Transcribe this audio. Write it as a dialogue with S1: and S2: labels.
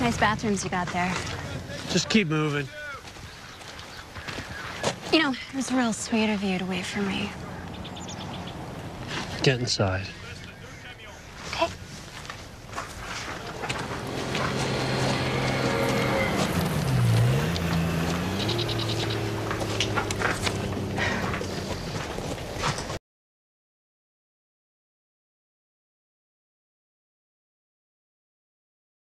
S1: Nice bathrooms you got there.
S2: Just keep moving.
S1: You know, it was real sweet of you to wait for me.
S2: Get inside.